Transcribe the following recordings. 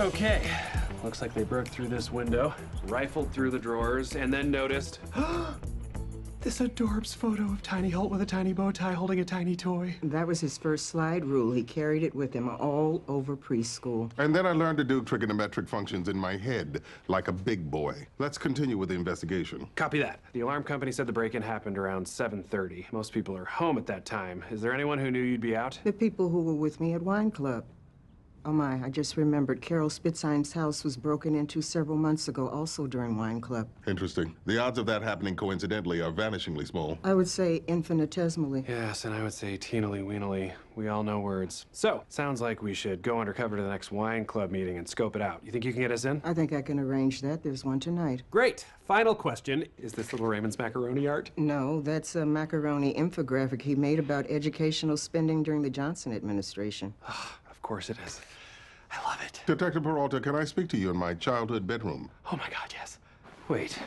Okay, looks like they broke through this window, rifled through the drawers, and then noticed this adorbs photo of Tiny Holt with a tiny bow tie holding a tiny toy. That was his first slide rule. He carried it with him all over preschool. And then I learned to do trigonometric functions in my head like a big boy. Let's continue with the investigation. Copy that. The alarm company said the break-in happened around 7:30. Most people are home at that time. Is there anyone who knew you'd be out? The people who were with me at Wine Club. Oh my, I just remembered Carol Spitzheim's house was broken into several months ago, also during Wine Club. Interesting. The odds of that happening coincidentally are vanishingly small. I would say infinitesimally. Yes, and I would say teenily weenily. We all know words. So, sounds like we should go undercover to the next wine club meeting and scope it out. You think you can get us in? I think I can arrange that. There's one tonight. Great. Final question. Is this little Raymond's macaroni art? No, that's a macaroni infographic he made about educational spending during the Johnson administration. Ah, Of course it is. I love it. Detective Peralta, can I speak to you in my childhood bedroom? Oh my god, yes. Wait.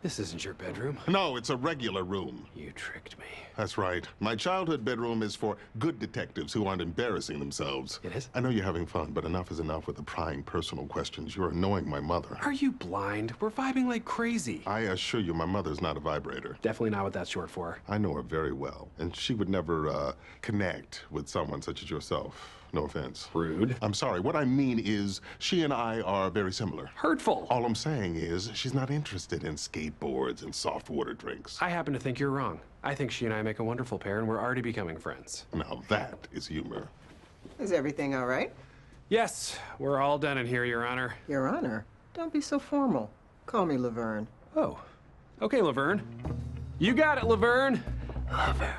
This isn't your bedroom. No, it's a regular room. You tricked me. That's right. My childhood bedroom is for good detectives who aren't embarrassing themselves. It is? I know you're having fun, but enough is enough with the prying personal questions. You're annoying my mother. Are you blind? We're vibing like crazy. I assure you, my mother's not a vibrator. Definitely not what that's short for. I know her very well, and she would never uh, connect with someone such as yourself. No offense. Rude. I'm sorry. What I mean is, she and I are very similar. Hurtful. All I'm saying is, she's not interested in skateboards and soft water drinks. I happen to think you're wrong. I think she and I make a wonderful pair, and we're already becoming friends. Now that is humor. Is everything all right? Yes, we're all done in here, Your Honor. Your Honor, don't be so formal. Call me Laverne. Oh. Okay, Laverne. You got it, Laverne. Laverne.